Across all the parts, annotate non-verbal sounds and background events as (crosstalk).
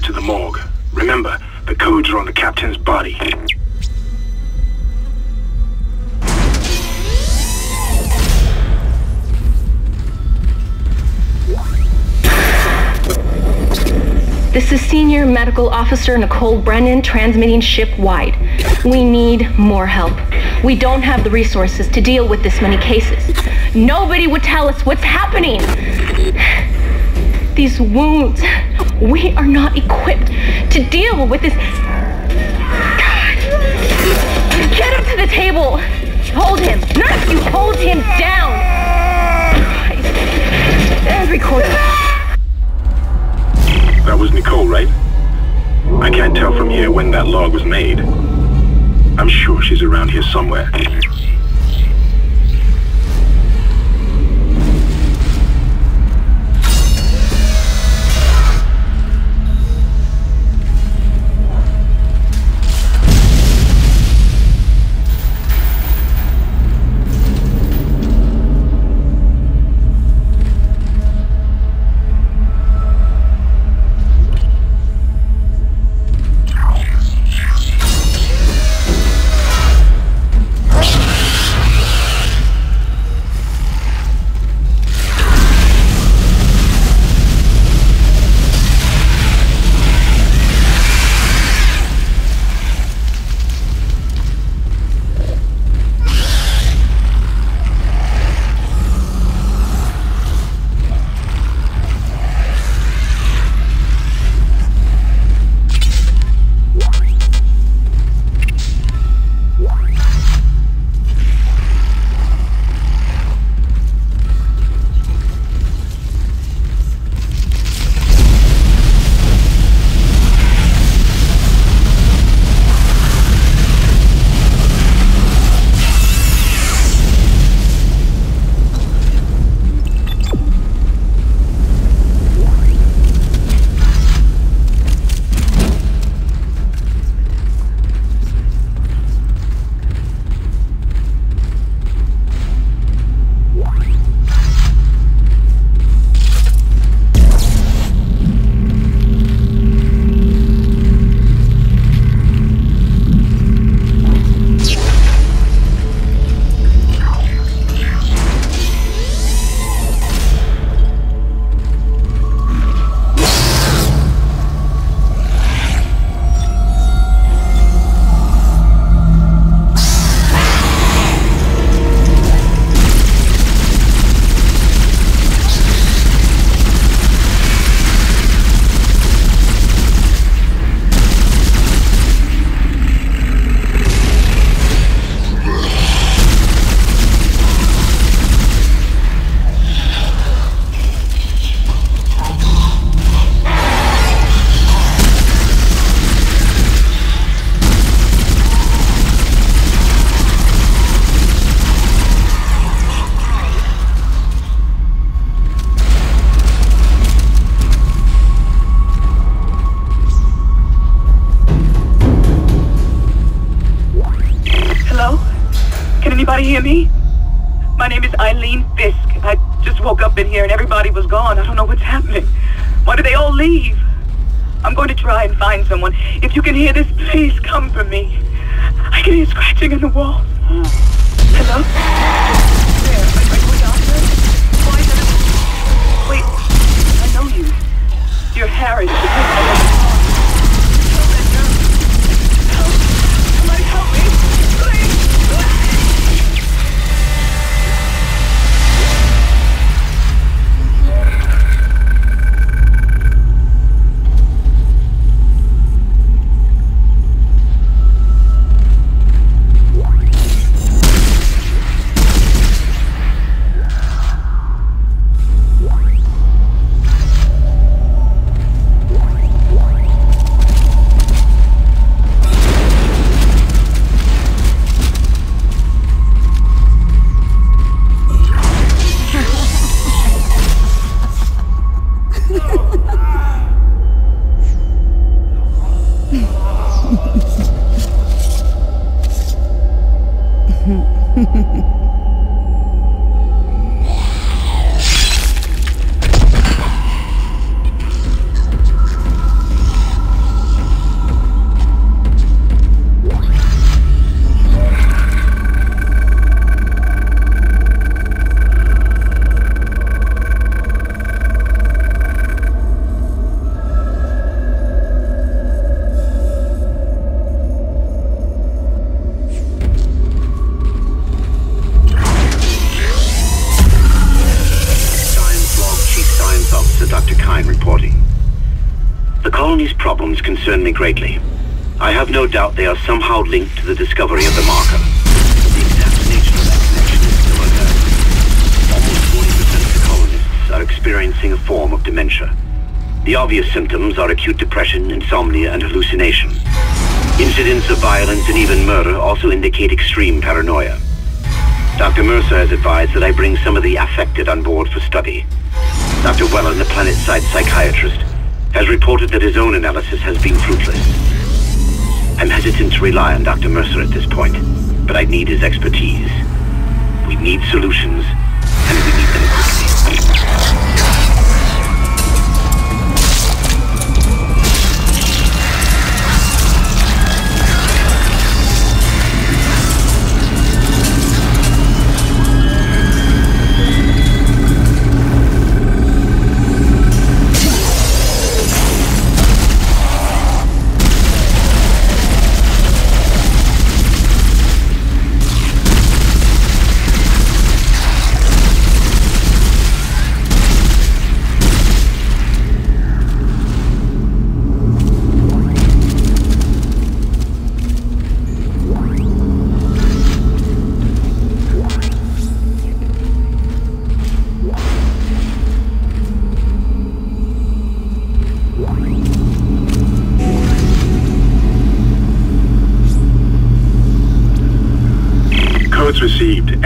head to the morgue. Remember, the codes are on the captain's body. This is Senior Medical Officer Nicole Brennan transmitting ship-wide. We need more help. We don't have the resources to deal with this many cases. Nobody would tell us what's happening. (sighs) These wounds, we are not equipped to deal with this. God. Get him to the table. Hold him. Nurse, you hold him down. That was Nicole, right? I can't tell from here when that log was made. I'm sure she's around here somewhere. Can anybody hear me? My name is Eileen Fisk. I just woke up in here and everybody was gone. I don't know what's happening. Why did they all leave? I'm going to try and find someone. If you can hear this, please come for me. I can hear scratching in the wall. Hello? There. Doctor? Why? Wait. I know you. You're Harris. Concern me greatly. I have no doubt they are somehow linked to the discovery of the marker. The exact nature of that connection is still unknown. Almost 40% of the colonists are experiencing a form of dementia. The obvious symptoms are acute depression, insomnia, and hallucination. Incidents of violence and even murder also indicate extreme paranoia. Dr. Mercer has advised that I bring some of the affected on board for study. Dr. Wellen, the planet-side psychiatrist, has reported that his own analysis has been fruitless. I'm hesitant to rely on Dr. Mercer at this point, but I need his expertise. We need solutions,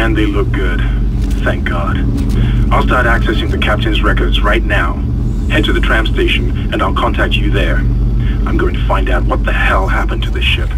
and they look good. Thank God. I'll start accessing the captain's records right now. Head to the tram station, and I'll contact you there. I'm going to find out what the hell happened to this ship.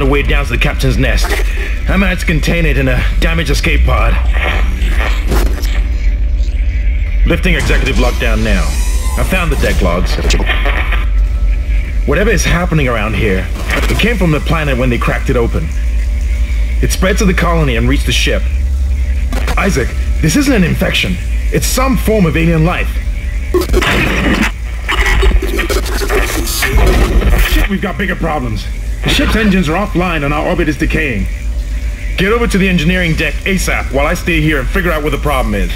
Found a way down to the captain's nest. I managed to contain it in a damaged escape pod. Lifting executive lockdown now. I found the deck logs. Whatever is happening around here, it came from the planet when they cracked it open. It spread to the colony and reached the ship. Isaac, this isn't an infection. It's some form of alien life. Shit, we've got bigger problems. The ship's engines are offline and our orbit is decaying. Get over to the engineering deck ASAP while I stay here and figure out what the problem is.